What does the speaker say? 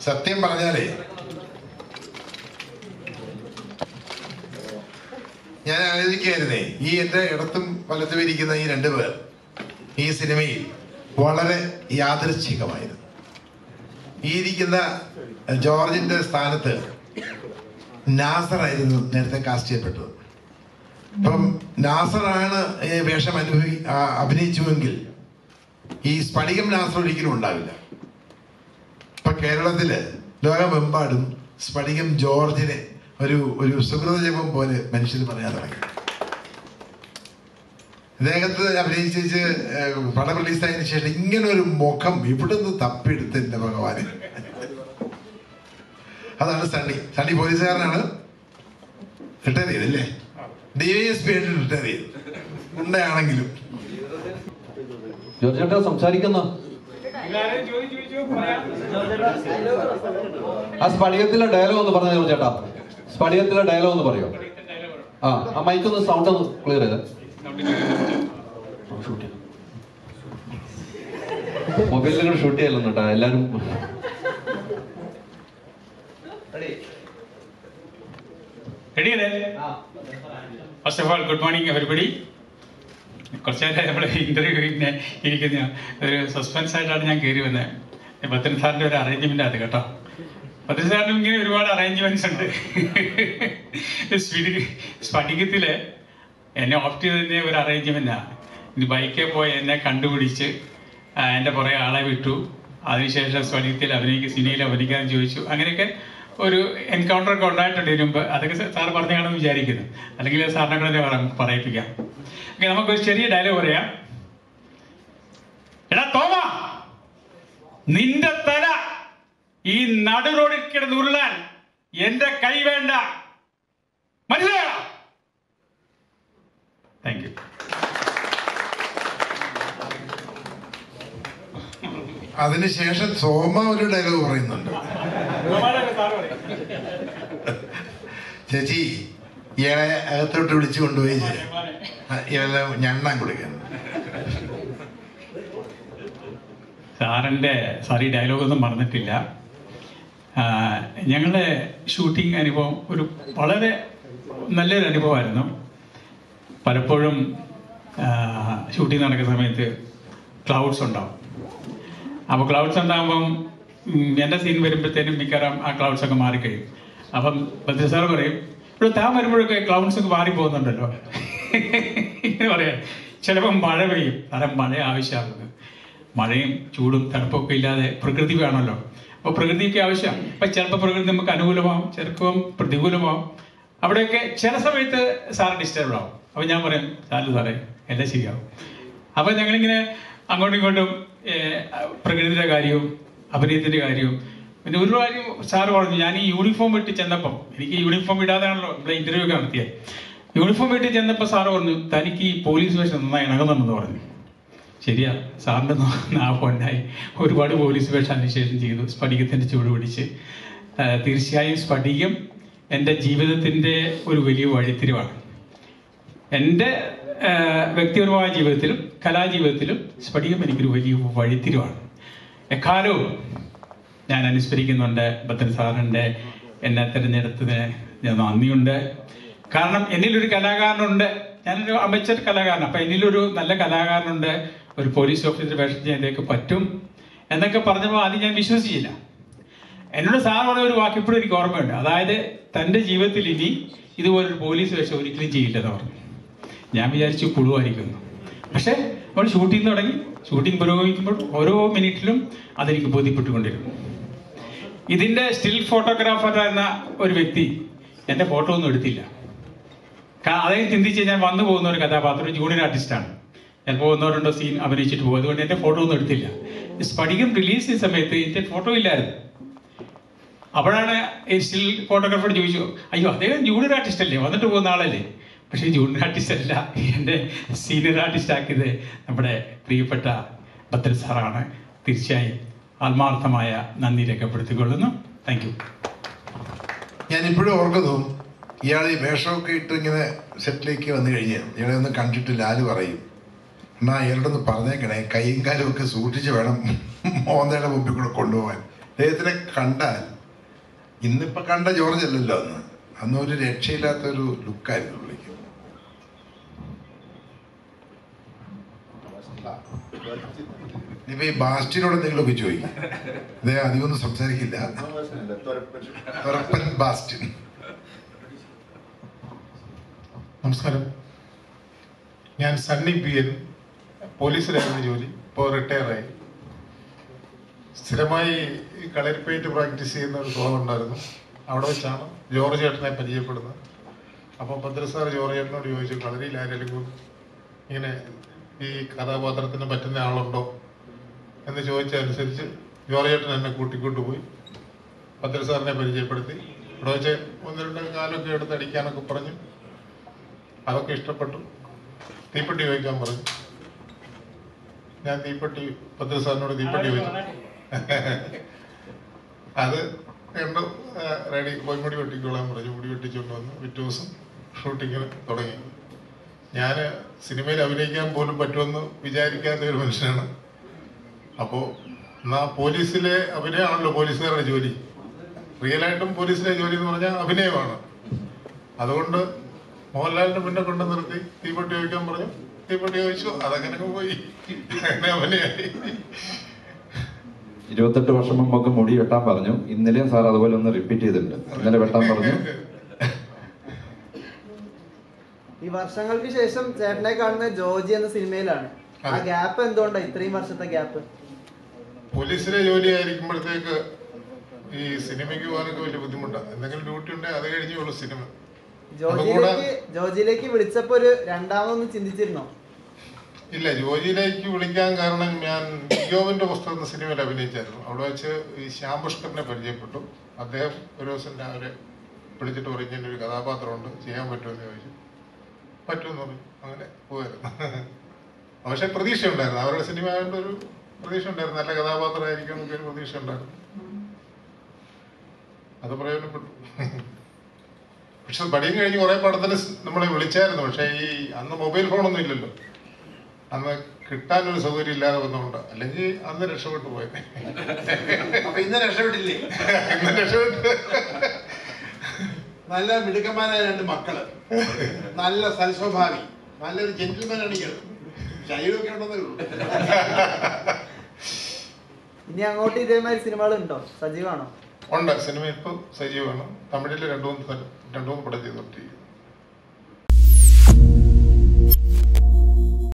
സത്യം പറഞ്ഞാലേ ഞാൻ ആലോചിക്കായിരുന്നേ ഈ എന്റെ ഇടത്തും വലത്തും ഇരിക്കുന്ന ഈ രണ്ടു പേർ ഈ സിനിമയിൽ വളരെ യാദൃച്ഛികമായിരുന്നു ഈ ഇരിക്കുന്ന ജോർജിന്റെ സ്ഥാനത്ത് നാസർ ആയിരുന്നു നേരത്തെ കാസ്റ്റ് ചെയ്യപ്പെട്ടത്. അപ്പം നാസറാണ് വേഷം അനുഭവി അഭിനയിച്ചുവെങ്കിൽ ഈ സ്ഫടികം നാസർ ഒരിക്കലും ഉണ്ടാവില്ല. ഇപ്പൊ കേരളത്തിൽ ലോകമെമ്പാടും സ്ഫടികം ജോർജിനെ ഒരു ഒരു സുഹൃത ജപം പോലെ മനുഷ്യർ പറയാൻ തുടങ്ങി. ഇദ്ദേഹത്തെ അഭിനയിച്ച് പടം റിലീസായതിനു ശേഷം ഇങ്ങനെ ഒരു മുഖം ഇവിടുന്ന് തപ്പിയെടുത്ത് എന്റെ ഭഗവാന്. അതാണ് സണ്ണി. സണ്ണി പോലീസുകാരനാണ് റിട്ടയർ ചെയ്തല്ലേ? ഡി വൈ എസ് പി ആയിട്ട് റിട്ടയർ ചെയ്തു. ഉണ്ടാണെങ്കിലും ജോർജ് ചേട്ടാ സംസാരിക്കുന്ന? ആ സ്പടികത്തിലെ ഡയലോഗ് ഒന്ന് പറഞ്ഞു ജോർജ് ചേട്ടാ സ്പടികത്തിലെ ഡയലോഗ് ഒന്ന് പറയോ? ആ ആ മൈക്ക് ഒന്ന് സൗണ്ട് ഒന്ന് ക്ലിയർ ചെയ്ത്. മൊബൈലിൽ ഷൂട്ട് ചെയ്യലൊന്നും കേട്ടാ എല്ലാരും റെഡി അല്ലേ? First of all good morning everybody കുറച്ച് നേരം നമ്മൾ ഇന്റർവ്യൂ പിന്നെ ഇരിക്കുന്ന. ഒരു സസ്പെൻസ് ആയിട്ടാണ് ഞാൻ കയറി വന്നത് ഭദ്രൻ സാറിന്റെ ഒരു അറേഞ്ച്മെന്റ് അത് കേട്ടോ. ഭദ്രൻ സാറിനും ഇങ്ങനെ ഒരുപാട് അറേഞ്ച്മെന്റ്സ് ഉണ്ട്. സ്ഫടി- സ്ഫടികത്തിൽ എന്നെ ഓപ്റ്റ് ചെയ്തതിന്റെ ഒരു അറേഞ്ച്മെന്റാണ് ഇനി ബൈക്കിൽ പോയി എന്നെ കണ്ടുപിടിച്ച് എന്റെ പുറകെ ആളെ വിട്ടു. അതിനുശേഷം സ്ഫടികത്തിൽ അഭിനയിക്കുക സിനിമയിൽ അഭിനയിക്കാൻ ചോദിച്ചു. അങ്ങനെയൊക്കെ ഒരു എൻകൗണ്ടർ ഒക്കെ ഉണ്ടായിട്ടുണ്ട് മുമ്പ്. അതൊക്കെ സാർ പറഞ്ഞാണ് കാണുമെന്ന് വിചാരിക്കുന്നു. അല്ലെങ്കിൽ സാറിനെ കൂടെ പറയിപ്പിക്കാം. ഓക്കെ നമുക്കൊരു ചെറിയ ഡയലോഗ് പറയാം. എടാ തോമ നിന്റെ തല ഈ നടു റോഡിൽ കിടന്ന് ഉരുളാൻ എന്റെ കൈ വേണ്ട. മനസ്സിലായോ താങ്ക് യു അതിനുശേഷം സോമ ഒരു ഡയലോഗ് പറയുന്നുണ്ട്. ചേച്ചി ഇയാളെ അകത്തോട്ട് വിളിച്ചു കൊണ്ടുപോയി ഇയാളെ ഞണ്ണാൻ കൊടുക്കുന്നു സാറിന്റെ സാറി ഡയലോഗൊന്നും മറന്നിട്ടില്ല. ഞങ്ങളുടെ ഷൂട്ടിംഗ് അനുഭവം ഒരു വളരെ നല്ലൊരു അനുഭവമായിരുന്നു. പലപ്പോഴും ഷൂട്ടിംഗ് നടക്കുന്ന സമയത്ത് ക്ലൗഡ്സ് ഉണ്ടാവും. അപ്പോൾ ക്ലൗഡ്സ് ഉണ്ടാകുമ്പം എന്റെ സീൻ വരുമ്പോഴത്തേനും മിക്കവാറും ആ ക്ലൗഡ്സൊക്കെ മാറിക്കഴിയും. അപ്പം ഭദ്ര സാർ പറയും ഇവിടെ താൻ വരുമ്പോഴൊക്കെ ക്ലൗഡ്സ് ഒക്കെ മാറി പോകുന്നുണ്ടല്ലോ ഇങ്ങനെ പറയാം. ചിലപ്പം മഴ പെയ്യും. കാരണം മഴ ആവശ്യമാകുന്നത് മഴയും ചൂടും തണുപ്പൊക്കെ ഇല്ലാതെ പ്രകൃതി വേണമല്ലോ. അപ്പോൾ പ്രകൃതിക്ക് ആവശ്യമാണ്. അപ്പം ചിലപ്പോൾ പ്രകൃതി നമുക്ക് അനുകൂലമാവും ചിലപ്പം പ്രതികൂലമാവും. അവിടെയൊക്കെ ചില സമയത്ത് സാർ ഡിസ്റ്റർബ് ആവും. അപ്പം ഞാൻ പറയും സാറിന് സാറേ എല്ലാം ശരിയാവും. അപ്പം ഞങ്ങളിങ്ങനെ അങ്ങോട്ടും ഇങ്ങോട്ടും പ്രകൃതിയുടെ കാര്യവും അഭിനയത്തിന്റെ കാര്യവും പിന്നെ ഒരു കാര്യം സാറ് പറഞ്ഞു ഞാൻ ഈ യൂണിഫോം ഇട്ട് ചെന്നപ്പം എനിക്ക് യൂണിഫോം ഇടാതെയാണല്ലോ ഇവിടെ ഇന്റർവ്യൂ ഒക്കെ നടത്തിയത്. യൂണിഫോം ഇട്ട് ചെന്നപ്പോൾ സാറ് പറഞ്ഞു തനിക്ക് ഈ പോലീസ് വേഷം നന്നായി ഇണങ്ങുന്നുണ്ടെന്ന് പറഞ്ഞു. ശരിയാ സാറിന്റെ നാവുണ്ടായി ഒരുപാട് പോലീസ് വേഷം അതിനുശേഷം ചെയ്തു സ്ഫടികത്തിന്റെ ചൂട് പിടിച്ച്. തീർച്ചയായും സ്ഫടികം എന്റെ ജീവിതത്തിന്റെ ഒരു വലിയ വഴിത്തിരിവാണ്. എന്റെ വ്യക്തിപരമായ ജീവിതത്തിലും കലാജീവിതത്തിലും സ്ഫടികം എനിക്കൊരു വലിയ വഴിത്തിരിവാണ്. എക്കാലവും ഞാൻ അനുസ്മരിക്കുന്നുണ്ട് ഭദ്രൻ സാറിന്റെ എന്നെ തിരഞ്ഞെടുത്തതിന് ഞാൻ നന്ദിയുണ്ട്. കാരണം എന്നിലൊരു കലാകാരനുണ്ട്. ഞാനൊരു അമച്ചർ കലാകാരൻ അപ്പൊ എന്നിലൊരു നല്ല കലാകാരനുണ്ട്. ഒരു പോലീസ് ഓഫീസർ വേഷം ചെയ്യാനേക്ക് പറ്റും എന്നൊക്കെ പറഞ്ഞപ്പോൾ ആദ്യം ഞാൻ വിശ്വസിച്ചില്ല. എന്നോട് സാർ പറഞ്ഞ ഒരു വാക്ക് ഇപ്പോഴും എനിക്ക് ഓർമ്മയുണ്ട്. അതായത് തന്റെ ജീവിതത്തിൽ ഇനി ഇതുപോലൊരു പോലീസ് വേഷം ഒരിക്കലും ചെയ്യില്ലെന്ന് പറഞ്ഞു. ഞാൻ വിചാരിച്ചു പുഴുവായിരിക്കുന്നു പക്ഷേ നമ്മൾ ഷൂട്ടിംഗ് തുടങ്ങി. ഷൂട്ടിംഗ് പുരോഗമിക്കുമ്പോൾ ഓരോ മിനിറ്റിലും അതെനിക്ക് ബോധ്യപ്പെട്ടുകൊണ്ടിരുന്നു. ഇതിന്റെ സ്റ്റിൽ ഫോട്ടോഗ്രാഫർ എന്ന ഒരു വ്യക്തി എന്റെ ഫോട്ടോ ഒന്നും എടുത്തില്ല. അതായത് ചിന്തിച്ച് ഞാൻ വന്നു പോകുന്ന ഒരു കഥാപാത്രം ജൂനിയർ ആർട്ടിസ്റ്റാണ് ഞാൻ പോകുന്നോ രണ്ടോ സീൻ അഭിനയിച്ചിട്ട് പോകും. അതുകൊണ്ട് എന്റെ ഫോട്ടോ ഒന്നും എടുത്തില്ല. സ്പടികം റിലീസ് ചെയ്ത സമയത്ത് എന്റെ ഫോട്ടോ ഇല്ലായിരുന്നു. അപ്പോഴാണ് ഈ സ്റ്റിൽ ഫോട്ടോഗ്രാഫർ ചോദിച്ചു അയ്യോ അദ്ദേഹം ജൂനിയർ ആർട്ടിസ്റ്റ് അല്ലേ? വന്നിട്ട് പോകുന്ന ആളല്ലേ? പക്ഷേ ജൂനിയർ ആർട്ടിസ്റ്റ് അല്ല. എന്റെ സീനിയർ ആർട്ടിസ്റ്റ് ആക്കിയത് നമ്മുടെ പ്രിയപ്പെട്ട ഭദ്രൻ സാറാണ്. തീർച്ചയായും ആത്മാർത്ഥമായ നന്ദി രേഖപ്പെടുത്തിക്കൊള്ളുന്നു. താങ്ക് യു ഞാൻ ഇപ്പോഴും ഓർക്കുന്നു ഇയാൾ ഈ വേഷമൊക്കെ ഇട്ട് ഇങ്ങനെ സെറ്റിലേക്ക് വന്നു കഴിഞ്ഞ് ഇയാളെ ഒന്ന് കണ്ടിട്ട് ലാൽ പറയും? എന്നാ ഇയാളുടെ ഒന്ന് പറഞ്ഞേക്കണേ കൈയും കാലും ഒക്കെ സൂക്ഷിച്ച് വേണം മോന്തയുടെ മുമ്പിൽ കൂടെ കൊണ്ടുപോകാൻ. അദ്ദേഹത്തിനെ കണ്ടാൽ ഇന്നിപ്പോ കണ്ട ജോർജ് അല്ലല്ലോ അന്ന്. അന്ന് ഒരു രക്ഷയില്ലാത്തൊരു ലുക്കായിരുന്നു പുള്ളിക്ക്. ഇനിയിപ്പോ ഈ ബാസ്റ്റിനോട് എന്തെങ്കിലുമൊക്കെ ചോദിക്കും. അതേ അധികമൊന്നും സംസാരിക്കില്ല. ബാസ്റ്റിൻ. നമസ്കാരം. ഞാൻ സണ്ണി പി എൻ പോലീസിലായിരുന്നു ജോലി ഇപ്പോൾ റിട്ടയറായി. സ്ഥിരമായി കളരിപ്പേറ്റ് പ്രാക്ടീസ് ചെയ്യുന്ന ഒരു സ്വഭാവം ഉണ്ടായിരുന്നു. അവിടെ വെച്ചാണ് ജോർജ് ചേട്ടനെ പരിചയപ്പെടുന്നത്. അപ്പോൾ ഭദ്ര സാർ ജോർജ് ചേട്ടനോട് ചോദിച്ചു കളരിയിൽ ആരെങ്കിലും ഇങ്ങനെ ഈ കഥാപാത്രത്തിന് പറ്റുന്ന ആളുണ്ടോ? എന്ന് ചോദിച്ചതനുസരിച്ച് ജോർജ് ചേട്ടൻ എന്നെ കൂട്ടിക്കൊണ്ടുപോയി ഭദ്ര സാറിനെ പരിചയപ്പെടുത്തി. ഇവിടെ വെച്ച് ഒന്ന് രണ്ട് കാലൊക്കെ എടുത്ത് അടിക്കാനൊക്കെ പറഞ്ഞു. അതൊക്കെ ഇഷ്ടപ്പെട്ടു. തീപ്പെട്ടി വയ്ക്കാൻ പറഞ്ഞു. ഞാൻ തീപ്പെട്ടി പത്ത് സാറിനോട് തീപ്പെട്ടി വയ്ക്കും അത് രണ്ടു റെഡി. പോയി മുടി വെട്ടിക്കോളാൻ പറഞ്ഞു. മുടി വെട്ടിച്ചുകൊണ്ട് വന്നു. പിറ്റേ ദിവസം ഷൂട്ടിങ്ങിന് തുടങ്ങി. ഞാൻ സിനിമയിൽ അഭിനയിക്കാൻ പോലും പറ്റുമെന്ന് വിചാരിക്കാത്ത ഒരു മനുഷ്യനാണ്. അപ്പോൾ എന്നാ പോലീസിലെ അഭിനയമാണല്ലോ പോലീസുകാരുടെ ജോലി. റിയലായിട്ടും പോലീസിലെ ജോലി എന്ന് പറഞ്ഞാൽ അഭിനയമാണ്. അതുകൊണ്ട് മോഹൻലാലിന്റെ മുന്നേ കൊണ്ടു നിർത്തി തീപ്പെട്ടി ചോദിക്കാൻ പറഞ്ഞു. തീപ്പെട്ടി ചോദിച്ചു അതങ്ങനെ പോയി. അങ്ങനെ അഭിനയായി. ഇരുപത്തെട്ട് വർഷം മുമ്പൊക്കെ മുടി വെട്ടാൻ പറഞ്ഞു. ഇന്നലെയും സാർ അതുപോലെ ഒന്ന് റിപ്പീറ്റ് ചെയ്തിട്ടുണ്ട്. ഇന്നലെ വെട്ടാൻ പറഞ്ഞു. ഈ വർഷങ്ങൾക്ക് ശേഷം ചേട്ടനെ കാണുന്ന ജോജി എന്ന സിനിമയിലാണ്. ആ ഗ്യാപ്പ് എന്തുകൊണ്ടാണ് ഇത്രയും വർഷത്തെ ഗ്യാപ്പ് പോലീസിലെ ജോലി ആയിരിക്കുമ്പോഴത്തേക്ക് ഈ സിനിമയ്ക്ക് പോകാനൊക്കെ വലിയ ബുദ്ധിമുട്ടാണ് എന്തെങ്കിലും ഡ്യൂട്ടി ഉണ്ടെങ്കിൽ അത് കഴിഞ്ഞേ ഉള്ളൂ സിനിമ. ജോജിയിലേക്ക് വിളിച്ചപ്പോ ഒരു രണ്ടാമതൊന്ന് ചിന്തിച്ചിരുന്നോ? ഇല്ല ജോജിയിലേക്ക് വിളിക്കാൻ കാരണം ഞാൻ യോവിന്റെ പുസ്തകം എന്ന സിനിമയിൽ അഭിനയിച്ചായിരുന്നു. അവിടെ വെച്ച് ഈ ശ്യാം പുഷ്കറിനെ പരിചയപ്പെട്ടു. അദ്ദേഹം ഒരു ദിവസം രാവിലെ വിളിച്ചിട്ട് പറഞ്ഞു ഒരു ഒരു കഥാപാത്രമുണ്ട് ചെയ്യാൻ പറ്റുമെന്ന് ചോദിച്ചു. പറ്റുമെന്ന് പറഞ്ഞു. അങ്ങനെ പോയായിരുന്നു. പക്ഷെ പ്രതീക്ഷയുണ്ടായിരുന്നു. അവരുടെ സിനിമ ആയതുകൊണ്ട് ഒരു പ്രതീക്ഷ ഉണ്ടായിരുന്നു നല്ല കഥാപാത്രമായിരിക്കും എന്നൊക്കെ ഒരു പ്രതീക്ഷ ഉണ്ടായിരുന്നു അത് പ്രയോജനപ്പെട്ടു. പക്ഷെ പഠിയും കഴിഞ്ഞ് കുറെ പടത്തിന് നമ്മളെ വിളിച്ചായിരുന്നു. പക്ഷെ ഈ അന്ന് മൊബൈൽ ഫോണൊന്നും ഇല്ലല്ലോ. അന്ന് കിട്ടാനൊരു സൗകര്യം ഇല്ലാതെ വന്നുകൊണ്ട് അല്ലെങ്കിൽ അന്ന് രക്ഷപ്പെട്ടു പോയത് അപ്പൊ ഇന്ന് രക്ഷപ്പെട്ടില്ലേ? ഇന്ന് രക്ഷപ്പെട്ടു. നല്ല മിടുക്കന്മാരായ രണ്ട് മക്കൾ. നല്ല സൽസ്വഭാവി. നല്ലൊരു ജെന്റിൽമാൻ അണികൾ ശരീരമൊക്കെ ഉണ്ടെന്നേ ഉള്ളൂ. ഇനി അങ്ങോട്ട് ഇതേമാതിരി സിനിമകളുണ്ടോ സജീവാണോ? ഉണ്ട്. സിനിമ ഇപ്പോൾ സജീവാണ്. തമിഴിൽ രണ്ടു മൂന്ന് രണ്ടു മൂന്ന് പടം ചെയ്തുകൊണ്ടിരിക്കുന്നു